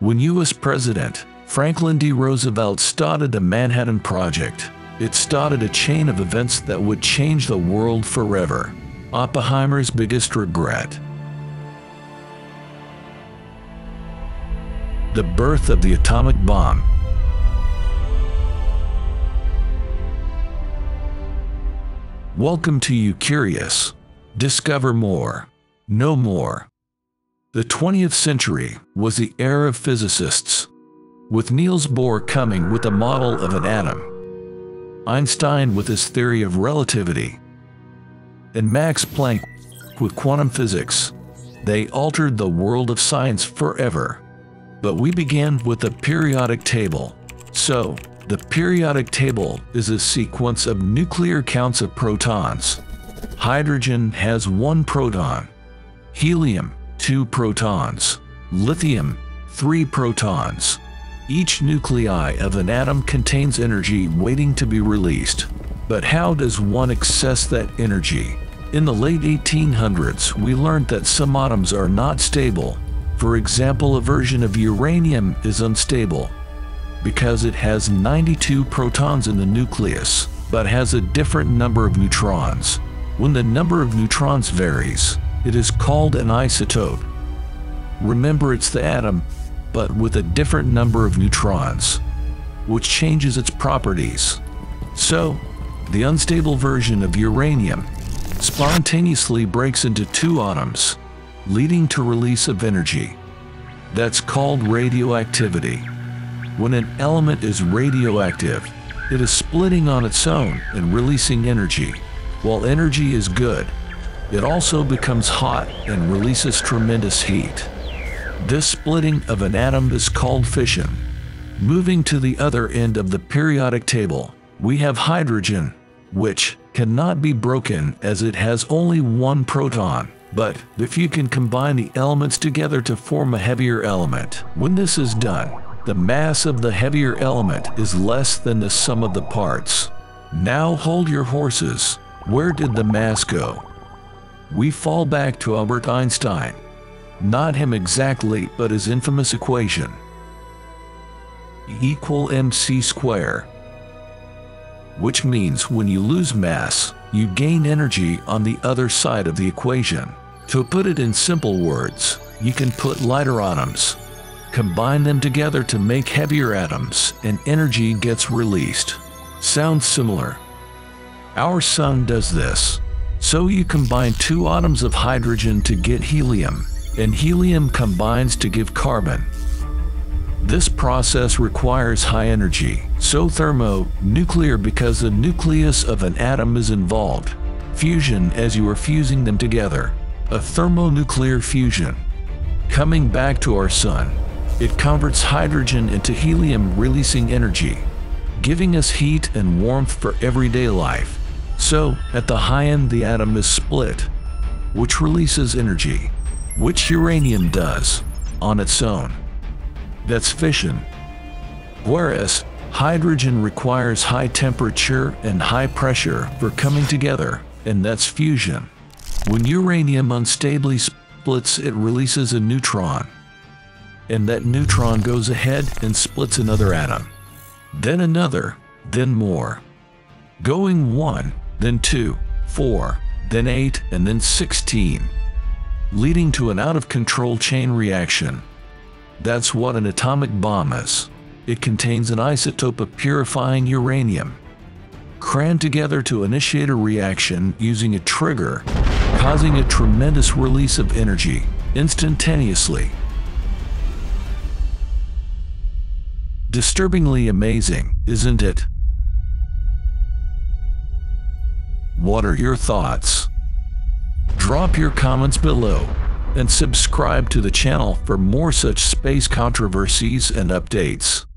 When U.S. President Franklin D. Roosevelt started the Manhattan Project, it started a chain of events that would change the world forever. Oppenheimer's biggest regret. The birth of the atomic bomb. Welcome to You Curious. Discover more. Know more. The 20th century was the era of physicists, with Niels Bohr coming with a model of an atom, Einstein with his theory of relativity, and Max Planck with quantum physics. They altered the world of science forever. But we began with the periodic table. So, the periodic table is a sequence of nuclear counts of protons. Hydrogen has one proton, helium, two protons, lithium, three protons. Each nuclei of an atom contains energy waiting to be released. But how does one access that energy? In the late 1800s, we learned that some atoms are not stable. For example, a version of uranium is unstable because it has 92 protons in the nucleus, but has a different number of neutrons. When the number of neutrons varies, it is called an isotope. Remember, it's the atom, but with a different number of neutrons, which changes its properties. So, the unstable version of uranium spontaneously breaks into two atoms, leading to release of energy. That's called radioactivity. When an element is radioactive, it is splitting on its own and releasing energy. While energy is good, it also becomes hot and releases tremendous heat. This splitting of an atom is called fission. Moving to the other end of the periodic table, we have hydrogen, which cannot be broken as it has only one proton. But if you can combine the elements together to form a heavier element, when this is done, the mass of the heavier element is less than the sum of the parts. Now hold your horses. Where did the mass go? We fall back to Albert Einstein. Not him exactly, but his infamous equation. E equal mc square which means when you lose mass, you gain energy on the other side of the equation. To put it in simple words, you can put lighter atoms, combine them together to make heavier atoms, and energy gets released. Sounds similar. Our sun does this. So you combine two atoms of hydrogen to get helium, and helium combines to give carbon. This process requires high energy, so thermonuclear because the nucleus of an atom is involved. Fusion as you are fusing them together. A thermonuclear fusion. Coming back to our sun, it converts hydrogen into helium releasing energy, giving us heat and warmth for everyday life. So, at the high end the atom is split, which releases energy, which uranium does, on its own that's fission. Whereas hydrogen requires high temperature and high pressure for coming together, and that's fusion. When uranium unstably splits, it releases a neutron, and that neutron goes ahead and splits another atom, then another, then more. Going 1, then 2, 4, then 8, and then 16, leading to an out-of-control chain reaction. That's what an atomic bomb is. It contains an isotope of purifying uranium, crammed together to initiate a reaction using a trigger, causing a tremendous release of energy instantaneously. Disturbingly amazing, isn't it? What are your thoughts? Drop your comments below and subscribe to the channel for more such space controversies and updates.